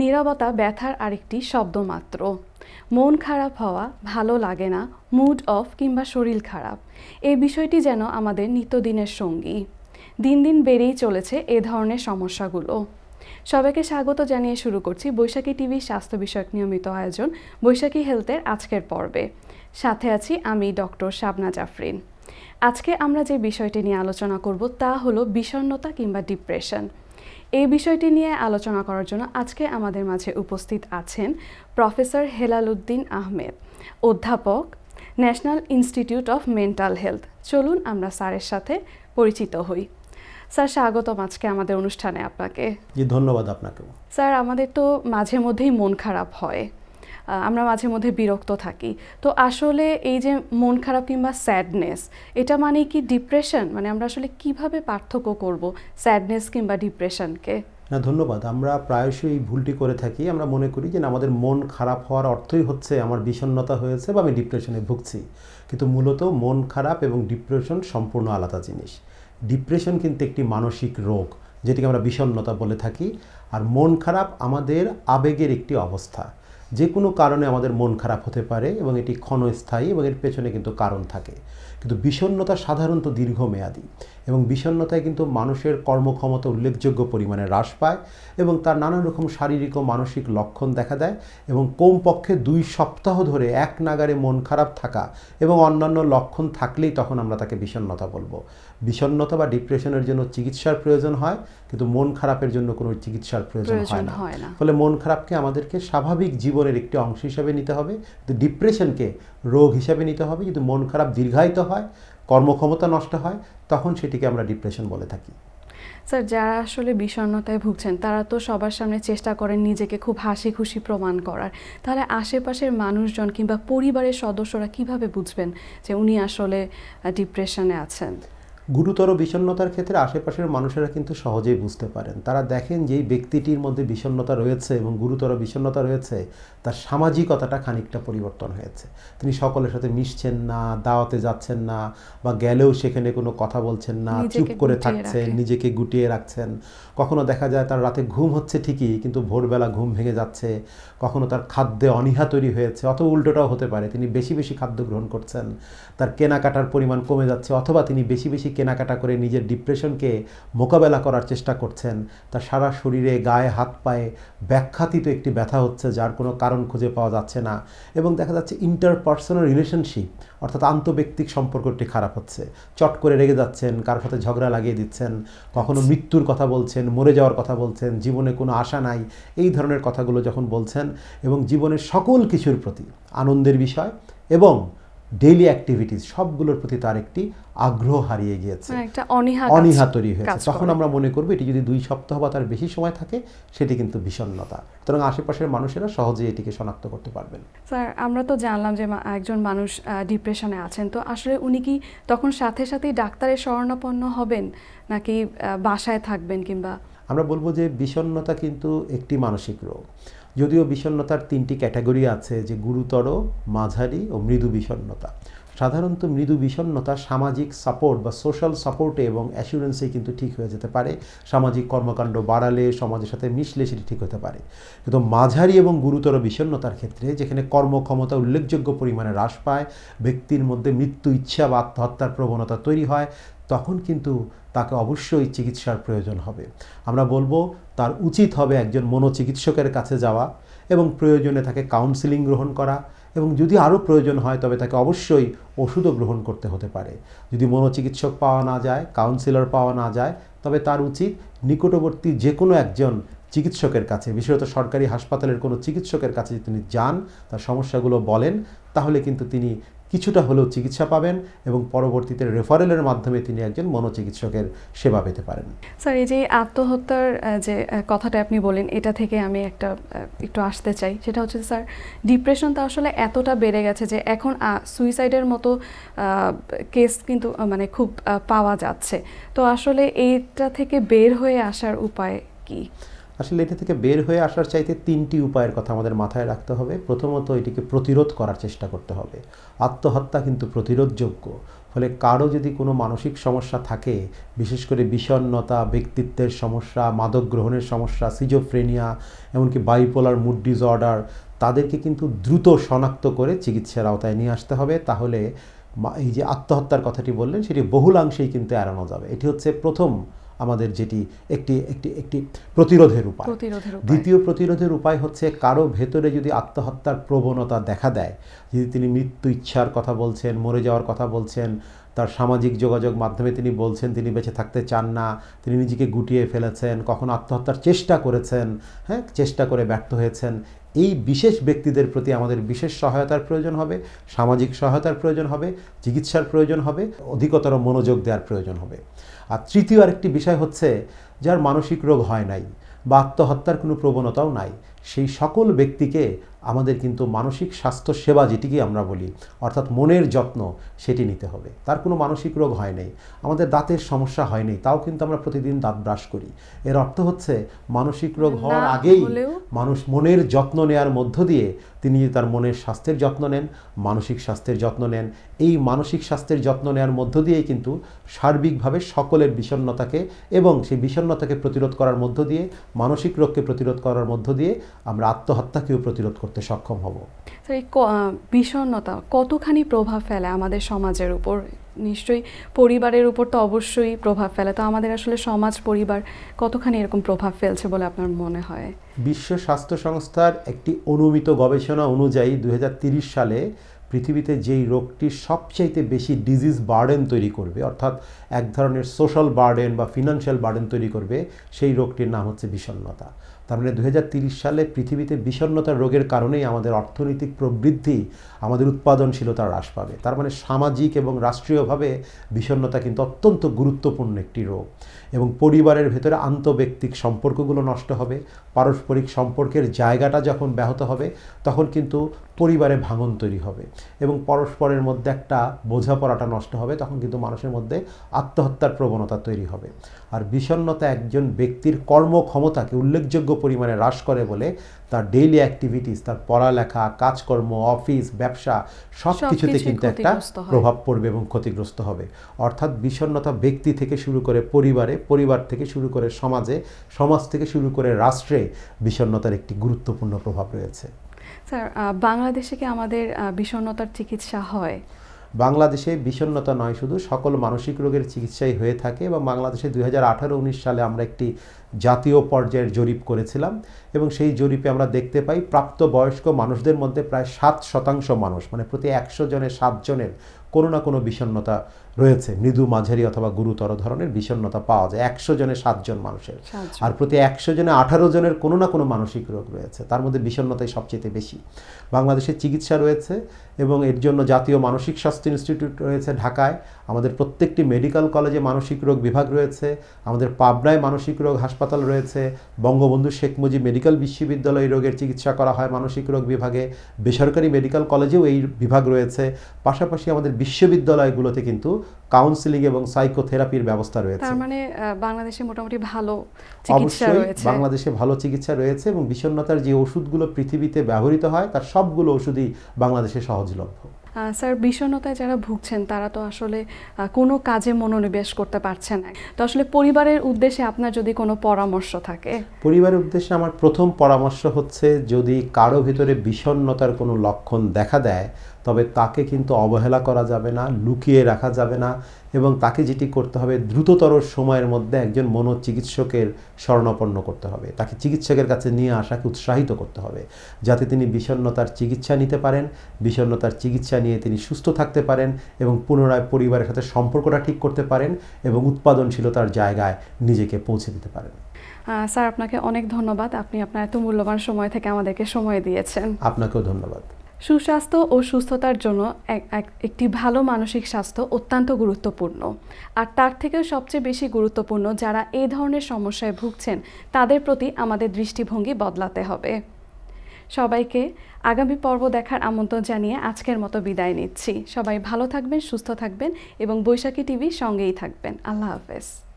নীরবতা ব্যথার আরেকটি শব্দ মাত্র। মন খারাপ হওয়া ভালো লাগে না মুড অফ কিংবা শরীর খারাপ। এই বিষয়টি যেন আমাদের নিত্যদিনের সঙ্গী। দিন দিন বেড়েই চলেছে এ ধরনের সমস্যাগুলো। সবাইকে স্বাগত জানিয়ে শুরু করছি বৈশাখী টিভি স্বাস্থ্য বিষয়ক নিয়মিত আয়োজন বৈশাখী হেলথের আজকের পর্বে। সাথে আছি আমি ডক্টর শাবনা জাফরিন। আজকে আমরা যে বিষয়টি নিয়ে আলোচনা করব তা হলো বিষণ্ণতা কিংবা ডিপ্রেশন এই বিষয়টি নিয়ে আলোচনা করার জন্য আজকে আমাদের মাঝে উপস্থিত আছেন প্রফেসর হেলাল উদ্দিন আহমেদ অধ্যাপক national institute of mental health. চলুন আমরা স্যারের সাথে পরিচিত হই। স্যার স্বাগতম আজকে আমাদের অনুষ্ঠানে আপনাকে। জি ধন্যবাদ আপনাকে স্যার আমাদের তো মাঝে মধ্যেই মন খারাপ হয়। আমরা মাঝে মধ্যে বিরক্ত থাকি। তো আসলে এই যে মন খারাপ কিংবা স্যাডনেস এটা মানে কি ডিপ্রেশন মানে আমরা আসলে কীভাবে পার্থক্য করব স্যাডনেস কিংবা ডিপ্রেশনকে না, ধন্যবাদ। আমরা প্রায়শই এই ভুলটি করে থাকি। আমরা মনে করি যে আমাদের মন খারাপ হওয়ার অর্থই হচ্ছে আমার বিষণ্ণতা হয়েছে বা আমি ডিপ্রেশনে ভুগছি। কিন্তু মূলত মন খারাপ এবং ডিপ্রেশন সম্পূর্ণ আলাদা জিনিস। ডিপ্রেশন কিন্তু একটি মানসিক রোগ, যেটিকে আমরা বিষণ্ণতা বলে থাকি। আর মন খারাপ আমাদের আবেগের একটি অবস্থা। যে কোনো কারণে আমাদের মন খারাপ হতে পারে এবং এটি ক্ষণস্থায়ী এবং এর পেছনে কিন্তু কারণ থাকে। কিন্তু বিষণ্নতা সাধারণত দীর্ঘমেয়াদী। এবং বিষণ্ণতায় কিন্তু মানুষের কর্মক্ষমতা উল্লেখযোগ্য পরিমাণে হ্রাস পায় এবং তার নানান রকম শারীরিক ও মানসিক লক্ষণ দেখা দেয় এবং কমপক্ষে দুই সপ্তাহ ধরে এক নাগারে মন খারাপ থাকা এবং অন্যান্য লক্ষণ থাকলেই তখন আমরা তাকে বিষণ্ণতা বলব। বিষণ্ণতা বা ডিপ্রেশনের জন্য চিকিৎসার প্রয়োজন হয় কিন্তু মন খারাপের জন্য কোনো চিকিৎসার প্রয়োজন হয় না। ফলে মন খারাপকে আমাদেরকে স্বাভাবিক জীবনের একটি অংশ হিসাবে নিতে হবে কিন্তু ডিপ্রেশনকে রোগ হিসাবে নিতে হবে যদি মন খারাপ দীর্ঘায়িত হয় কর্মক্ষমতা নষ্ট হয়, তখন সেটিকে আমরা ডিপ্রেশন বলে থাকি। স্যার যারা আসলে বিষণ্ণতায় ভুগছেন, তারা তো সবার সামনে চেষ্টা করেন নিজেকে খুব হাসি খুশি প্রমাণ করার। তাহলে আশেপাশের মানুষজন কিংবা পরিবারের সদস্যরা কীভাবে বুঝবেন যে উনি আসলে ডিপ্রেশনে আছেন? গুরুতর বিষণ্নতার ক্ষেত্রে আশেপাশের মানুষেরা কিন্তু সহজেই বুঝতে পারেন। তারা দেখেন যে এই ব্যক্তিটির মধ্যে বিষণ্নতা রয়েছে এবং গুরুতর বিষণ্নতা রয়েছে তার সামাজিকতাটা খানিকটা পরিবর্তন হয়েছে। তিনি সকলের সাথে মিশছেন না দাওয়াতে যাচ্ছেন না বা গেলেও সেখানে কোনো কথা বলছেন না চুপ করে থাকছেন নিজেকে গুটিয়ে রাখছেন। কখনো দেখা যায় তার রাতে ঘুম হচ্ছে ঠিকই কিন্তু ভোরবেলা ঘুম ভেঙে যাচ্ছে। কখনো তার খাদ্যে অনীহা তৈরি হয়েছে অথবা উল্টোটাও হতে পারে। তিনি বেশি বেশি খাদ্য গ্রহণ করছেন। তার কেনাকাটার পরিমাণ কমে যাচ্ছে অথবা তিনি বেশি বেশি কেনাকাটা করে নিজের ডিপ্রেশনকে মোকাবেলা করার চেষ্টা করছেন তার সারা শরীরে গায়ে, হাত পায়ে ব্যাখ্যাতীত একটি ব্যথা হচ্ছে যার কোনো কারণ খুঁজে পাওয়া যাচ্ছে না এবং দেখা যাচ্ছে ইন্টারপার্সোনাল রিলেশনশিপ অর্থাৎ আন্তব্যক্তিক সম্পর্কটি খারাপ হচ্ছে। চট করে রেগে যাচ্ছেন কারোর সাথে ঝগড়া লাগিয়ে দিচ্ছেন, কখনো মৃত্যুর কথা বলছেন, মরে যাওয়ার কথা বলছেন, জীবনে কোনো আশা নাই, এই ধরনের কথাগুলো যখন বলছেন এবং জীবনের সকল কিছুর প্রতি আনন্দের বিষয় এবং ডেইলি অ্যাক্টিভিটিস সবগুলোর প্রতি তার একটি আগ্রহ হারিয়ে গিয়েছে। অনীহা তৈরি হয়েছে। তখন আমরা মনে করব এটি যদি দুই সপ্তাহ বা তার বেশি সময় থাকে সেটি কিন্তু বিষণ্ণতা। সুতরাং আশেপাশের মানুষেরা সহজে এটিকে শনাক্ত করতে পারবেন। স্যার আমরা তো জানলাম যে একজন মানুষ ডিপ্রেশনে আছেন। তো আসলে উনি কি তখন সাথে সাথেই ডাক্তারের শরণাপন্ন হবেন? নাকি বাসায় থাকবেন কিংবা আমরা বলব যে বিষণ্ণতা কিন্তু একটি মানসিক রোগ। যদিও বিষণ্নতার তিনটি ক্যাটাগরি আছে যে গুরুতর মাঝারি ও মৃদু বিষণ্নতা সাধারণত মৃদু বিষণ্নতা সামাজিক সাপোর্ট বা সোশ্যাল সাপোর্টে এবং অ্যাসুরেন্সে কিন্তু ঠিক হয়ে যেতে পারে। সামাজিক কর্মকাণ্ড বাড়ালে সমাজের সাথে মিশলে সেটি ঠিক হতে পারে। কিন্তু মাঝারি এবং গুরুতর বিষণ্নতার ক্ষেত্রে, যেখানে কর্মক্ষমতা উল্লেখযোগ্য পরিমাণে হ্রাস পায়, ব্যক্তির মধ্যে মৃত্যু ইচ্ছা বা আত্মহত্যার প্রবণতা তৈরি হয়, তখন কিন্তু তাকে অবশ্যই চিকিৎসার প্রয়োজন হবে। আমরা বলব, তার উচিত হবে একজন মনোচিকিৎসকের কাছে যাওয়া এবং প্রয়োজনে তাকে কাউন্সিলিং গ্রহণ করা। এবং যদি আরও প্রয়োজন হয়, তবে তাকে অবশ্যই ওষুধও গ্রহণ করতে হতে পারে। যদি মনোচিকিৎসক পাওয়া না যায় কাউন্সিলর পাওয়া না যায়, তবে তার উচিত নিকটবর্তী যে কোনো একজন চিকিৎসকের কাছে, বিশেষত সরকারি হাসপাতালের কোনো চিকিৎসকের কাছে যদি তিনি যান, তার সমস্যাগুলো বলেন, তাহলে কিন্তু তিনি কিছুটা হলেও চিকিৎসা পাবেন এবং পরবর্তীতে রেফারেলের মাধ্যমে তিনি একজন মনোচিকিৎসকের সেবা পেতে পারেন। স্যার, এই যে আত্মহত্যার যে কথাটা আপনি বলেন, এটা থেকে আমি একটা একটু আসতে চাই। সেটা হচ্ছে স্যার ডিপ্রেশন তো আসলে এতটা বেড়ে গেছে যে এখন সুইসাইডের মতো কেস কিন্তু মানে খুব পাওয়া যাচ্ছে। তো আসলে এইটা থেকে বের হয়ে আসার উপায় কি? আসলে এটা থেকে বের হয়ে আসার চাইতে তিনটি উপায়ের কথা আমাদের মাথায় রাখতে হবে। প্রথমত, এটিকে প্রতিরোধ করার চেষ্টা করতে হবে। আত্মহত্যা কিন্তু প্রতিরোধযোগ্য। ফলে কারও যদি কোনো মানসিক সমস্যা থাকে, বিশেষ করে বিষণ্নতা ব্যক্তিত্বের সমস্যা, মাদক গ্রহণের সমস্যা সিজোফ্রেনিয়া এমনকি বাইপোলার মুড ডিসঅর্ডার তাদেরকে কিন্তু দ্রুত শনাক্ত করে চিকিৎসার আওতায় নিয়ে আসতে হবে। তাহলে এই যে আত্মহত্যার কথাটি বললেন, সেটি বহুলাংশেই কিন্তু এড়ানো যাবে। এটি হচ্ছে প্রথম আমাদের যেটি একটি একটি একটি প্রতিরোধের উপায়। দ্বিতীয় প্রতিরোধের উপায় হচ্ছে কারও ভেতরে যদি আত্মহত্যার প্রবণতা দেখা দেয় যদি তিনি মৃত্যু ইচ্ছার কথা বলছেন মরে যাওয়ার কথা বলছেন তার সামাজিক যোগাযোগ মাধ্যমে তিনি বলছেন তিনি বেঁচে থাকতে চান না তিনি নিজেকে গুটিয়ে ফেলেছেন কখন আত্মহত্যার চেষ্টা করেছেন হ্যাঁ চেষ্টা করে ব্যর্থ হয়েছেন এই বিশেষ ব্যক্তিদের প্রতি আমাদের বিশেষ সহায়তার প্রয়োজন হবে, সামাজিক সহায়তার প্রয়োজন হবে, চিকিৎসার প্রয়োজন হবে, অধিকতর মনোযোগ দেওয়ার প্রয়োজন হবে। আর তৃতীয় আরেকটি বিষয় হচ্ছে যার মানসিক রোগ হয় নাই বা আত্মহত্যার কোনো প্রবণতাও নাই, সেই সকল ব্যক্তিকে আমাদের কিন্তু মানসিক স্বাস্থ্য সেবা যেটিকে আমরা বলি অর্থাৎ মনের যত্ন সেটি নিতে হবে। তার কোনো মানসিক রোগ হয় নাই। আমাদের দাঁতের সমস্যা হয়নি তাও কিন্তু আমরা প্রতিদিন দাঁত ব্রাশ করি। এর অর্থ হচ্ছে মানসিক রোগ হওয়ার আগেই মানুষ মনের যত্ন নেয়ার মধ্য দিয়ে তিনি তার মনের স্বাস্থ্যের যত্ন নেন মানসিক স্বাস্থ্যের যত্ন নেন। এই মানসিক স্বাস্থ্যের যত্ন নেওয়ার মধ্য দিয়েই কিন্তু সার্বিকভাবে সকলের বিষণ্নতাকে এবং সেই বিষণ্নতাকে প্রতিরোধ করার মধ্য দিয়ে মানসিক রোগকে প্রতিরোধ করার মধ্য দিয়ে আমরা আত্মহত্যাকেও প্রতিরোধ করতে সক্ষম হব। এই বিষণ্নতা কতখানি প্রভাব ফেলে আমাদের সমাজের উপর? নিশ্চয়ই পরিবারের উপর তো অবশ্যই প্রভাব ফেলে। তো আমাদের আসলে সমাজ পরিবার কতখানি এরকম প্রভাব ফেলছে বলে আপনার মনে হয়? বিশ্ব স্বাস্থ্য সংস্থার একটি অনুমিত গবেষণা অনুযায়ী দু সালে পৃথিবীতে যেই রোগটি সবচাইতে বেশি ডিজিজ বার্ডেন তৈরি করবে অর্থাৎ এক ধরনের সোশ্যাল বার্ডেন বা ফিনান্সিয়াল বার্ডেন তৈরি করবে সেই রোগটির নাম হচ্ছে বিষণ্নতা তার মানে দু সালে পৃথিবীতে বিষণ্নতার রোগের কারণেই আমাদের অর্থনৈতিক প্রবৃদ্ধি, আমাদের উৎপাদনশীলতা হ্রাস পাবে। তার মানে সামাজিক এবং রাষ্ট্রীয়ভাবে বিষণ্নতা কিন্তু অত্যন্ত গুরুত্বপূর্ণ একটি রোগ এবং পরিবারের ভেতরে আন্তব্যক্তিক সম্পর্কগুলো নষ্ট হবে। পারস্পরিক সম্পর্কের জায়গাটা যখন ব্যাহত হবে, তখন কিন্তু পরিবারে ভাঙন তৈরি হবে এবং পরস্পরের মধ্যে একটা বোঝাপড়াটা নষ্ট হবে। তখন কিন্তু মানুষের মধ্যে আত্মহত্যার প্রবণতা তৈরি হবে। আর বিষণ্নতা একজন ব্যক্তির কর্মক্ষমতাকে উল্লেখযোগ্য পরিমাণে হ্রাস করে বলে তার ডেইলি অ্যাক্টিভিটিস তার পড়ালেখা কাজকর্ম অফিস ব্যবসা সব কিছুতে কিন্তু একটা প্রভাব পড়বে এবং ক্ষতিগ্রস্ত হবে। অর্থাৎ বিষণ্নতা ব্যক্তি থেকে শুরু করে পরিবারে পরিবার থেকে শুরু করে সমাজে সমাজ থেকে শুরু করে রাষ্ট্রে বিষণ্নতার একটি গুরুত্বপূর্ণ প্রভাব রয়েছে। স্যার বাংলাদেশে কি আমাদের বিষণ্নতার চিকিৎসা হয়? বাংলাদেশে বিষণ্নতা নয় শুধু, সকল মানসিক রোগের চিকিৎসাই হয়ে থাকে এবং বাংলাদেশে দুই হাজার সালে আমরা একটি জাতীয় পর্যায়ের জরিপ করেছিলাম এবং সেই জরিপে আমরা দেখতে পাই প্রাপ্তবয়স্ক মানুষদের মধ্যে প্রায় সাত শতাংশ মানুষ মানে প্রতি একশো জনের সাতজনের কোনো না কোনো বিষণ্নতা রয়েছে। মৃদু মাঝারি অথবা গুরুতর ধরনের বিষণ্নতা পাওয়া যায়। একশো জনে সাতজন মানুষের। আর প্রতি একশো জনে আঠারো জনের কোনো না কোনো মানসিক রোগ রয়েছে। তার মধ্যে বিষণ্নতাই সবচেয়ে বেশি। বাংলাদেশে চিকিৎসা রয়েছে এবং এর জন্য জাতীয় মানসিক স্বাস্থ্য ইনস্টিটিউট রয়েছে ঢাকায়। আমাদের প্রত্যেকটি মেডিকেল কলেজে মানসিক রোগ বিভাগ রয়েছে আমাদের পাবনায় মানসিক রোগ হাসপাতাল রয়েছে বঙ্গবন্ধু শেখ মুজিব মেডিকেল বিশ্ববিদ্যালয় রোগের চিকিৎসা করা হয় মানসিক রোগ বিভাগে বেসরকারি মেডিকেল কলেজেও এই বিভাগ রয়েছে পাশাপাশি আমাদের বিশ্ববিদ্যালয়গুলোতে কিন্তু কাউন্সিলিং এবং সাইকোথেরাপির ব্যবস্থা রয়েছে। তার মানে বাংলাদেশে মোটামুটি ভালো চিকিৎসা রয়েছে। বাংলাদেশে ভালো চিকিৎসা রয়েছে এবং বিষণ্ণতার যে ওষুধগুলো পৃথিবীতে ব্যবহৃত হয় তার সবগুলো ওষুধই বাংলাদেশে সহজলভ্য। স্যার, বিষণ্ণতায় যারা ভুগছেন, তারা তো আসলে কোনো কাজে মনোনিবেশ করতে পারছে না। তো আসলে পরিবারের উদ্দেশ্যে আপনার যদি কোনো পরামর্শ থাকে। পরিবারের উদ্দেশ্যে আমার প্রথম পরামর্শ হচ্ছে, যদি কারও ভিতরে বিষণ্ণতার কোনো লক্ষণ দেখা দেয়, তবে তাকে কিন্তু অবহেলা করা যাবে না, লুকিয়ে রাখা যাবে না, এবং তাকে যেটি করতে হবে, দ্রুততর সময়ের মধ্যে একজন মনোচিকিৎসকের স্বর্ণাপন্ন করতে হবে। তাকে চিকিৎসকের কাছে নিয়ে আসাকে উৎসাহিত করতে হবে, যাতে তিনি বিষণ্নতার চিকিৎসা নিতে পারেন বিষণ্নতার চিকিৎসা নিয়ে তিনি সুস্থ থাকতে পারেন এবং পুনরায় পরিবারের সাথে সম্পর্কটা ঠিক করতে পারেন এবং উৎপাদনশীলতার জায়গায় নিজেকে পৌঁছে দিতে পারেন। স্যার আপনাকে অনেক ধন্যবাদ। আপনি আপনার এত মূল্যবান সময় থেকে আমাদেরকে সময় দিয়েছেন। আপনাকেও ধন্যবাদ। সুস্বাস্থ্য ও সুস্থতার জন্য একটি ভালো মানসিক স্বাস্থ্য অত্যন্ত গুরুত্বপূর্ণ। আর তার থেকেও সবচেয়ে বেশি গুরুত্বপূর্ণ যারা এই ধরনের সমস্যায় ভুগছেন তাদের প্রতি আমাদের দৃষ্টিভঙ্গি বদলাতে হবে। সবাইকে আগামী পর্ব দেখার আমন্ত্রণ জানিয়ে আজকের মতো বিদায় নিচ্ছি। সবাই ভালো থাকবেন, সুস্থ থাকবেন এবং বৈশাখী টিভি সঙ্গেই থাকবেন। আল্লাহ হাফেজ।